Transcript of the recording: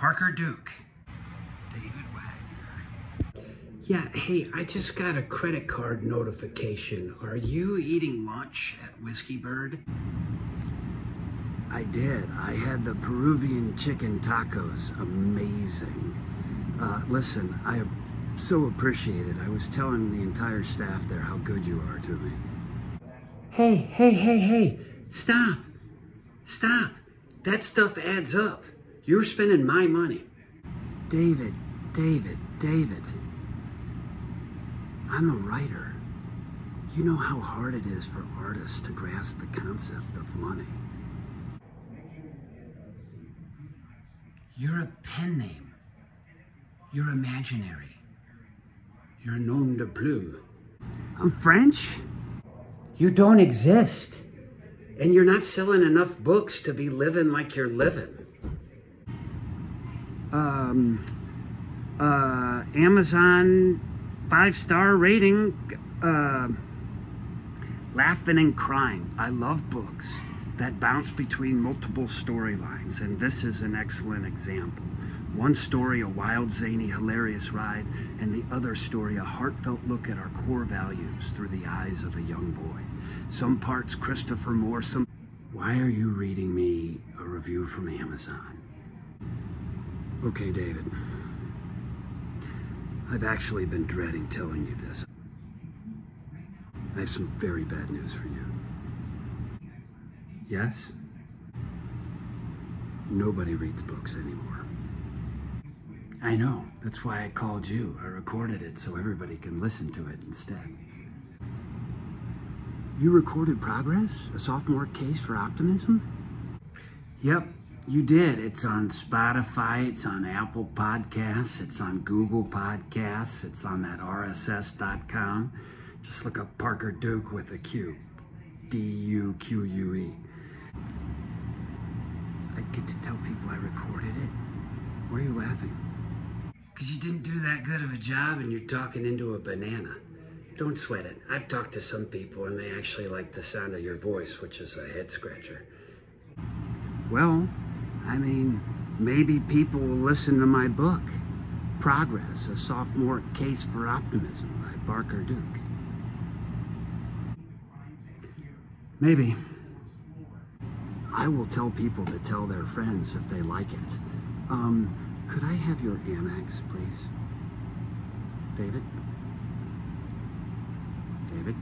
Parker Duque. David Wagner. Yeah, hey, I just got a credit card notification. Are you eating lunch at Whiskey Bird? I did. I had the Peruvian chicken tacos. Amazing. Uh, listen, I so appreciate it. I was telling the entire staff there how good you are to me. Hey, hey, hey, hey, stop. Stop. That stuff adds up. You're spending my money. David, David, David. I'm a writer. You know how hard it is for artists to grasp the concept of money. You're a pen name. You're imaginary. You're nom de plume. I'm French? You don't exist. And you're not selling enough books to be living like you're living. Um, uh, Amazon five star rating, uh, laughing and crying. I love books that bounce between multiple storylines, and this is an excellent example. One story, a wild, zany, hilarious ride, and the other story, a heartfelt look at our core values through the eyes of a young boy. Some parts Christopher Moore, some. Why are you reading me a review from Amazon? Okay, David. I've actually been dreading telling you this. I have some very bad news for you. Yes? Nobody reads books anymore. I know. That's why I called you. I recorded it so everybody can listen to it instead. You recorded Progress? A sophomore case for optimism? Yep, you did. It's on Spotify, it's on Apple Podcasts, it's on Google Podcasts, it's on that RSS.com. Just look up Parker Duque with a Q. D U Q U E. I get to tell people I recorded it. Why are you laughing? Because you didn't do that good of a job and you're talking into a banana. Don't sweat it. I've talked to some people and they actually like the sound of your voice, which is a head scratcher. Well, I mean, maybe people will listen to my book, Progress, A Sophomore Case for Optimism by Parker Duque. Maybe. I will tell people to tell their friends if they like it. Um, could I have your Amex, please? David? David?